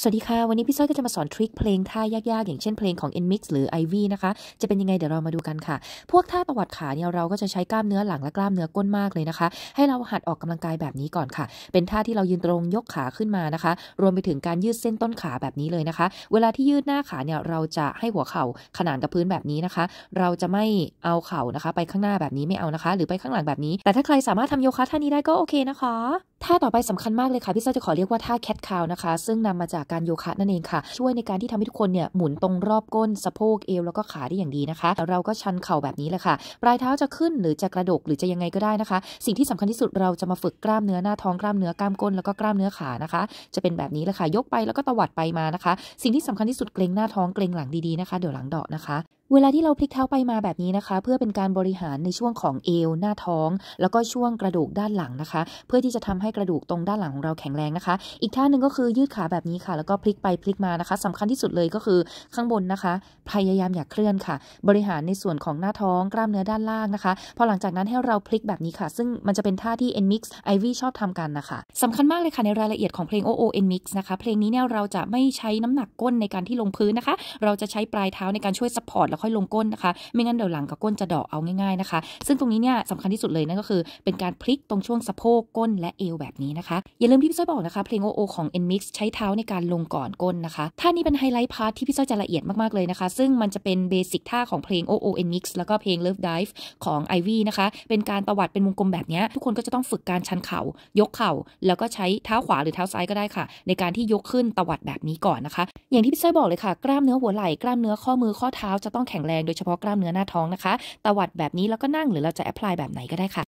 สวัสดีค่ะ วันนี้พี่ส้อยก็จะมาสอนทริคเพลงท่ายากๆ อย่างเช่นเพลงของ NMIX หรือ Ivy นะคะ จะเป็นยังไงเดี๋ยวเรามาดูกันค่ะ พวกท่าตวัดขาเนี่ยเราก็จะใช้กล้ามเนื้อหลังและกล้ามเนื้อก้นมากเลยนะคะ ให้เราหัดออกกำลังกายแบบนี้ก่อนค่ะ เป็นท่าที่เรายืนตรงยกขาขึ้นมานะคะ รวมไปถึงการยืดเส้นต้นขาแบบนี้เลยนะคะ เวลาที่ยืดหน้าขาเนี่ยเราจะให้หัวเข่าขนานกับพื้นแบบนี้นะคะ เราจะไม่เอาเข่านะคะ ไปข้างหน้าแบบนี้ไม่เอานะคะ หรือไปข้างหลังแบบนี้ แต่ถ้าใครสามารถทำโยคะท่านี้ได้ก็โอเคนะคะ ท่าต่อไปสำคัญมากเลยค่ะ พี่ส้อยจะขอเรียกว่าท่าแคทคาวนะคะ ซึ่งนำมาจากการโยคะนั่นเองค่ะ ช่วยในการที่ทำให้ทุกคนเนี่ยหมุนตรงรอบก้นสะโพกเอวแล้วก็ขาได้อย่างดีนะคะแล้วเราก็ชันเข่าแบบนี้แหละค่ะ ปลายเท้าจะขึ้นหรือจะกระดกหรือจะยังไงก็ได้นะคะ สิ่งที่สำคัญที่สุดเราจะมาฝึกกล้ามเนื้อหน้าท้องกล้ามเนื้อกล้ามก้นแล้วก็กล้ามเนื้อขานะคะ จะเป็นแบบนี้แหละค่ะยกไปแล้วก็ตวัดไปมานะคะ สิ่งที่สำคัญที่สุดเกรงหน้าท้องเกรงหลังดีๆนะคะ เดี๋ยวหลังเดาะนะคะ เวลาที่เราพลิกเท้าไปมาแบบนี้นะคะ เพื่อเป็นการบริหารในช่วงของเอว หน้าท้อง แล้วก็ช่วงกระดูกด้านหลังนะคะ เพื่อที่จะทำให้กระดูกตรงด้านหลังของเราแข็งแรงนะคะ อีกท่าหนึ่งก็คือยืดขาแบบนี้ค่ะ แล้วก็พลิกไปพลิกมานะคะสำคัญที่สุดเลยก็คือข้างบนนะคะ พยายามอย่าเคลื่อนค่ะ บริหารในส่วนของหน้าท้องกล้ามเนื้อด้านล่างนะคะ พอหลังจากนั้นให้เราพลิกแบบนี้ค่ะ ซึ่งมันจะเป็นท่าที่ NMIX Ivy ชอบทำกันนะคะสำคัญมากเลยค่ะในรายละเอียดของเพลง OO NMIX นะคะเพลงนี้เนี่ยเราจะไม่ใช้น้ำหนักก้นในการที่ลงพื้นนะคะ เราจะใช้ปลายเท้าในการช่วย support แล้วค่อยลงก้นนะคะ ไม่งั้นเดี๋ยวหลังกับก้นจะเดาะเอาง่ายๆนะคะ ซึ่งตรงนี้เนี่ยสำคัญที่สุดเลยนั่นก็คือเป็นการพลิกตรงช่วงสะโพกก้นและเอวแบบนี้นะคะอย่าลืมที่พี่ส้อยบอกนะคะเพลง OO ของ NMIX ใช้เท้าในการลงก่อนก้นนะคะท่านี้เป็น highlight part ที่พี่ส้อยจะละเอียดมากๆเลยนะคะ ซึ่งมันจะเป็น basic ท่าของเพลง OO NMIX แล้วก็เพลง Love Dive ของ IVE นะคะ เป็นการตวัดเป็นวงกลมแบบนี้ทุกคนก็จะต้องฝึกการชันเข่ายกเข่า แล้วก็ใช้เท้าขวาหรือเท้าซ้ายก็ได้ค่ะ ในการที่ยกขึ้นตวัดแบบนี้ก่อนนะคะ อย่างที่พี่ส้อยบอกเลยค่ะ กล้ามเนื้อหัวไหล่กล้ามเนื้อข้อมือข้อเท้าจะต้องแข็งแรงโดยเฉพาะกล้ามเนื้อหน้าท้องนะคะ ตวัดแบบนี้แล้วก็นั่งหรือเราจะแอพพลายแบบไหนก็ได้ค่ะ